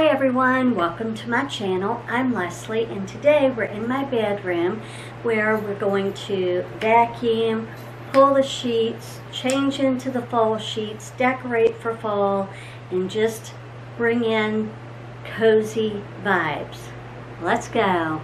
Hi everyone, welcome to my channel. I'm Leslee and today we're in my bedroom where we're going to vacuum, pull the sheets, change into the fall sheets, decorate for fall, and just bring in cozy vibes. Let's go.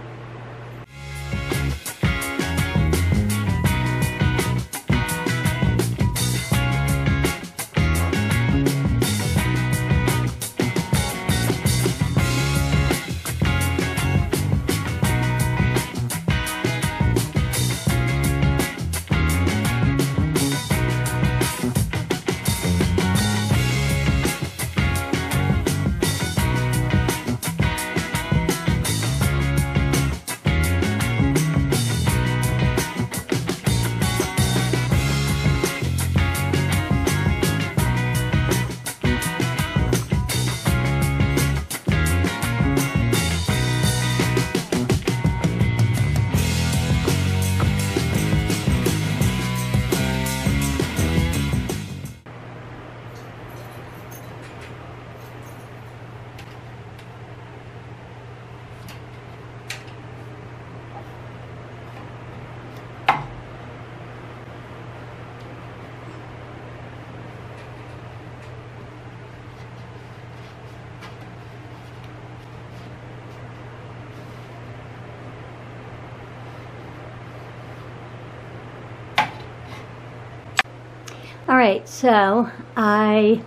All right, so I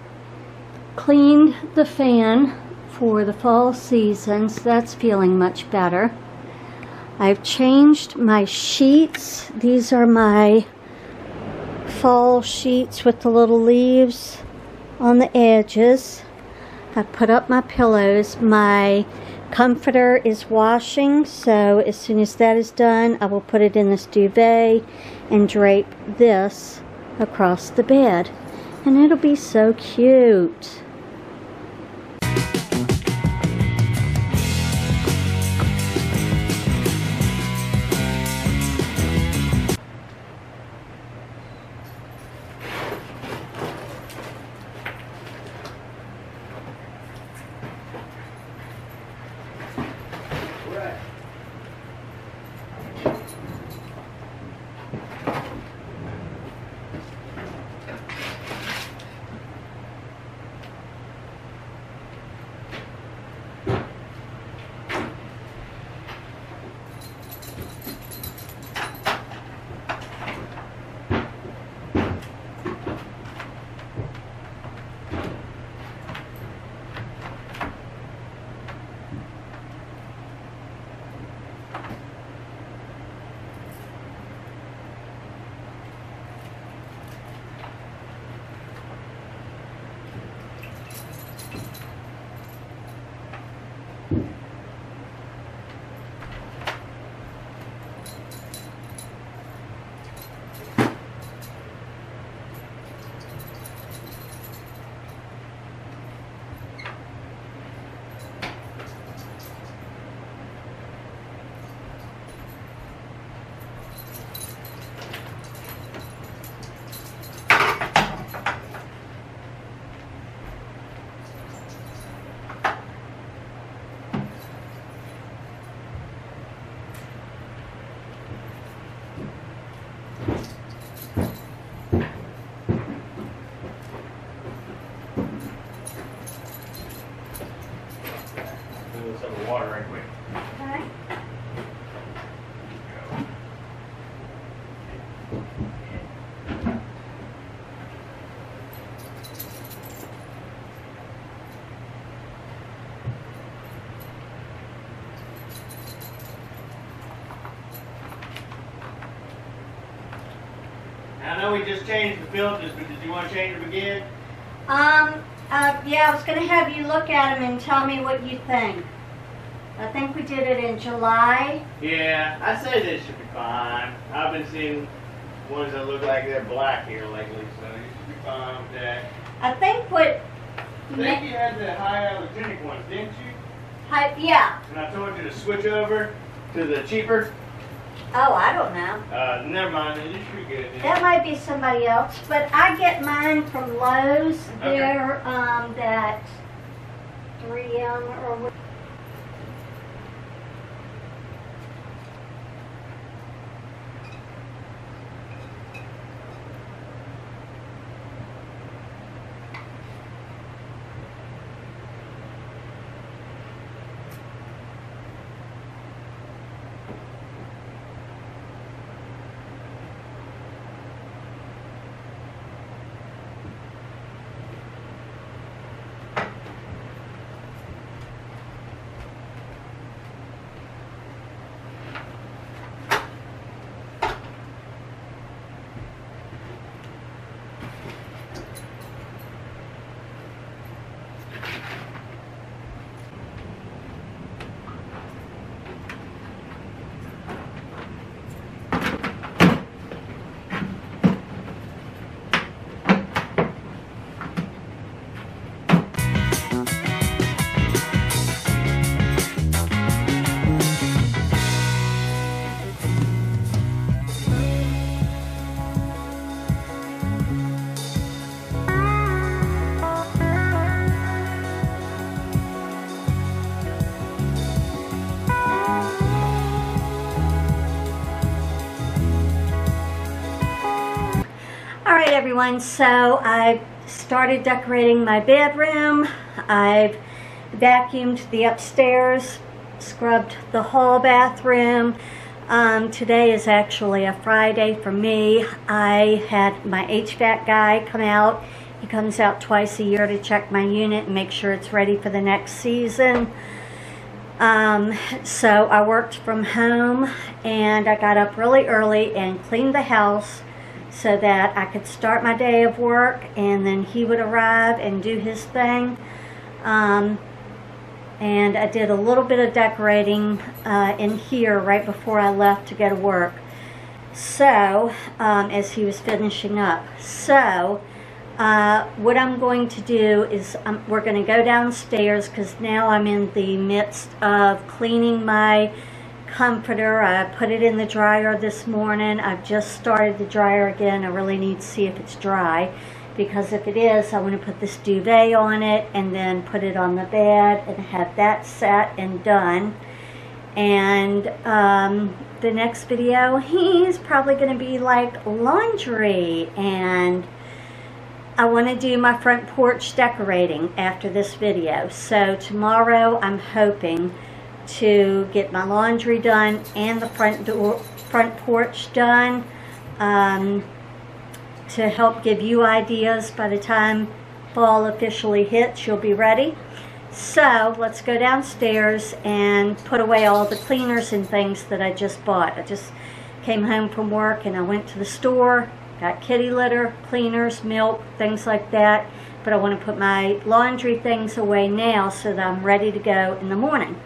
cleaned the fan for the fall season, so that's feeling much better. I've changed my sheets. These are my fall sheets with the little leaves on the edges. I put up my pillows. My comforter is washing, so as soon as that is done, I will put it in this duvet and drape this across the bed. And it'll be so cute. Know we just changed the filters, but did you want to change them again? Um, uh, yeah, I was gonna have you look at them and tell me what you think. I think we did it in July. Yeah, I say this should be fine. I've been seeing ones that look like they're black here lately, so you should be fine with that. I think what, I think you had the high allergenic ones, didn't you? Hi- yeah, And I told you to switch over to the cheaper. Oh, I don't know. Uh, never mind, then you should be good. then. That might be somebody else, but I get mine from Lowe's. Okay. They're, um, that 3M or what? Everyone. So I started decorating my bedroom. I've vacuumed the upstairs, scrubbed the hall bathroom. Um, today is actually a Friday for me. I had my HVAC guy come out. He comes out twice a year to check my unit and make sure it's ready for the next season. Um, so I worked from home and I got up really early and cleaned the house so that I could start my day of work and then he would arrive and do his thing. Um, and I did a little bit of decorating uh, in here right before I left to go to work. So, um, as he was finishing up. So, uh, what I'm going to do is um, we're going to go downstairs because now I'm in the midst of cleaning my comforter. I put it in the dryer this morning. I've just started the dryer again. I really need to see if it's dry because if it is, I want to put this duvet on it and then put it on the bed and have that set and done. And um, the next video, he's probably going to be like laundry and I want to do my front porch decorating after this video. So tomorrow I'm hoping to get my laundry done and the front door, front porch done um, to help give you ideas. By the time fall officially hits you'll be ready. So let's go downstairs and put away all the cleaners and things that I just bought. I just came home from work and I went to the store got kitty litter cleaners milk things like that. But I want to put my laundry things away now so that I'm ready to go in the morning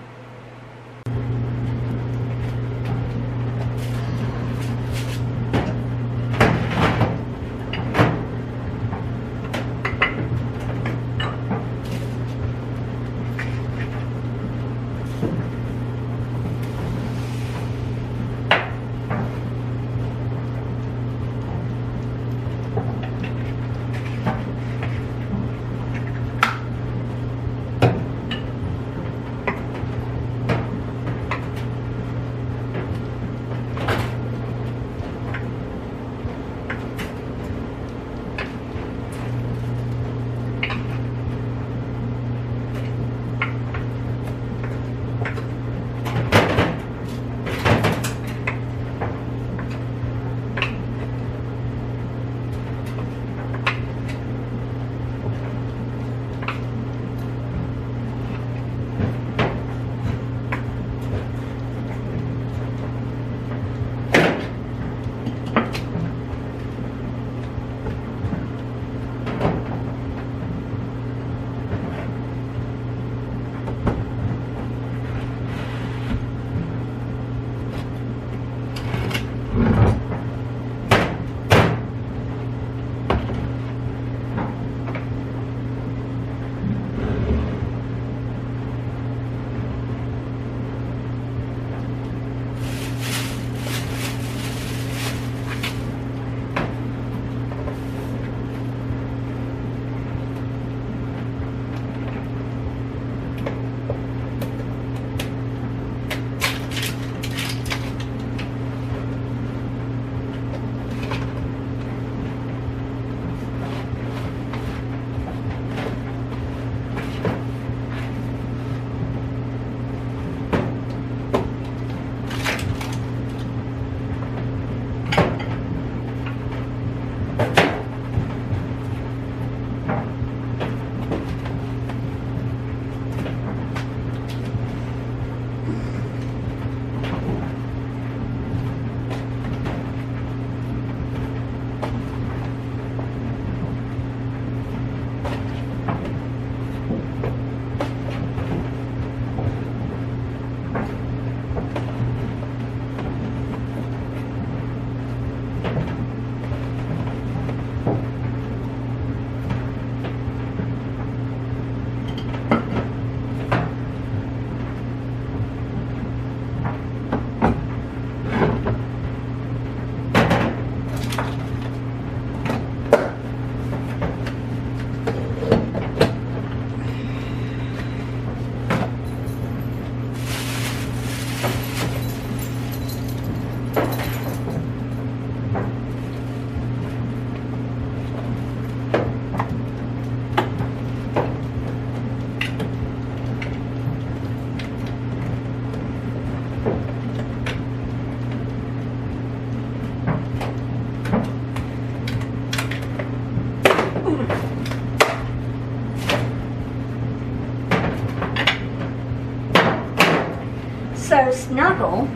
Snuggle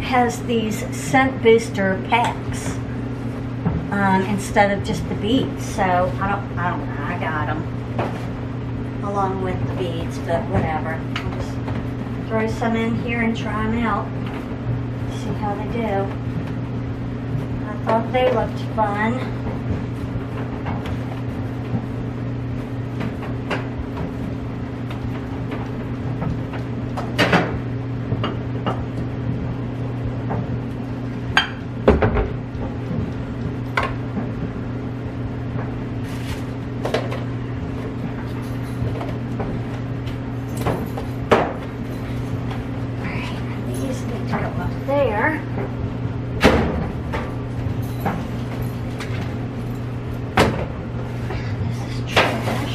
has these scent booster packs um, instead of just the beads. So I don't, I don't know. I got them along with the beads, but whatever. I'll just throw some in here and try them out. See how they do. I thought they looked fun. Alright, these need to go up there. This is trash.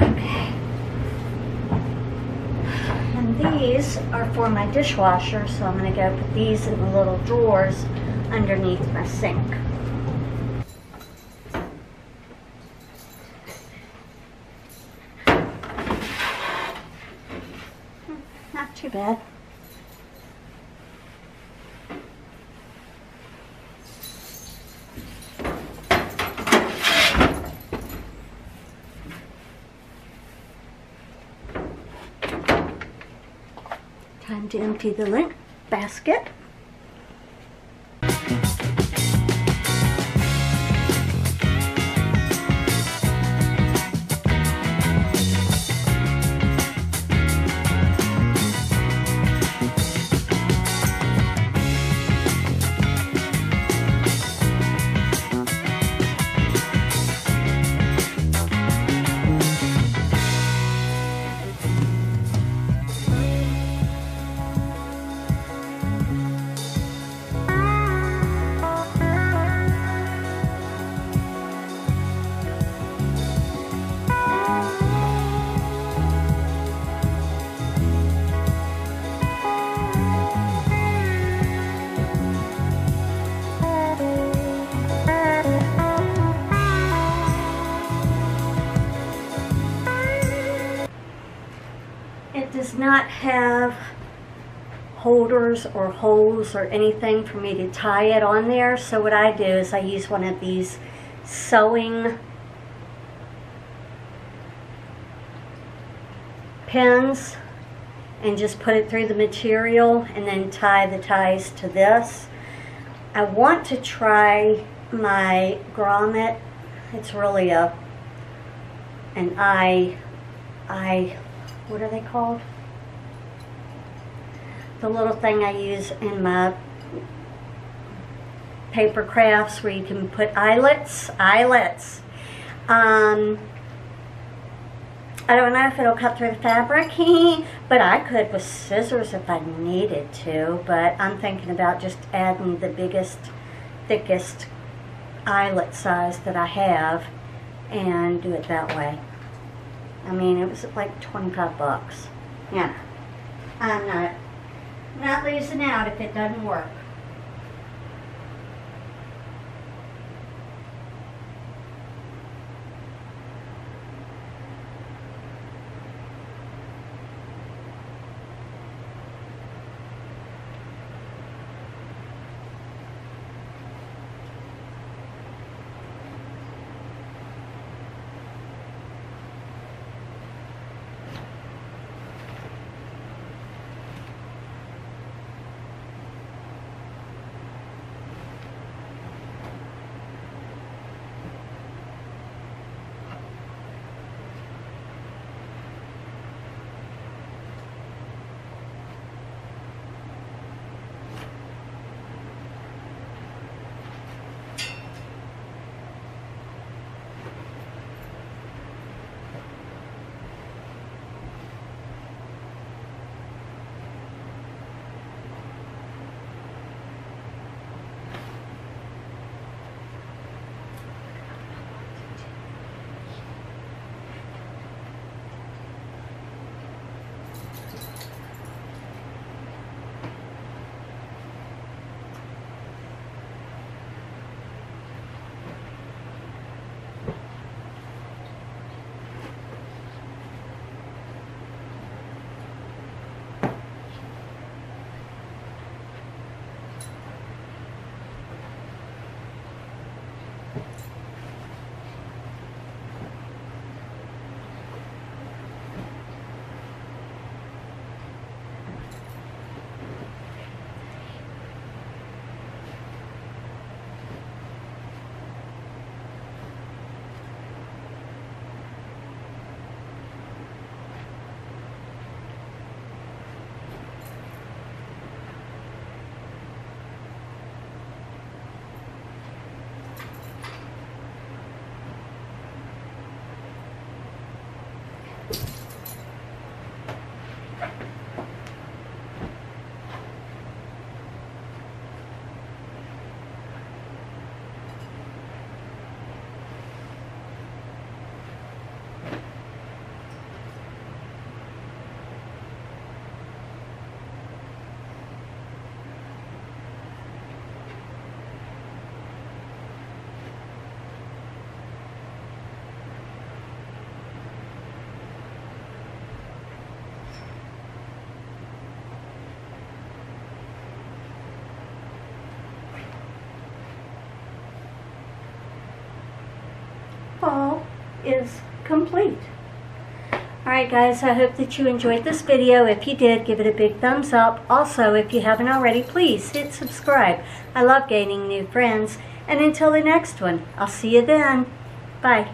Okay. And these are for my dishwasher, so I'm going to go put these in the little drawers underneath my sink. Time to empty the lint basket. Have holders or holes or anything for me to tie it on there. So what I do is I use one of these sewing pins and just put it through the material and then tie the ties to this. I want to try my grommet. It's really a an eye eye what are they called? The little thing I use in my paper crafts where you can put eyelets, eyelets. Um, I don't know if it'll cut through the fabric, but I could with scissors if I needed to, but I'm thinking about just adding the biggest, thickest eyelet size that I have and do it that way. I mean, it was like 25 bucks. Yeah. I'm not, not losing out if it doesn't work. Is complete. Alright guys, I hope that you enjoyed this video. If you did, give it a big thumbs up. Also, if you haven't already, please hit subscribe. I love gaining new friends. And until the next one, I'll see you then. Bye.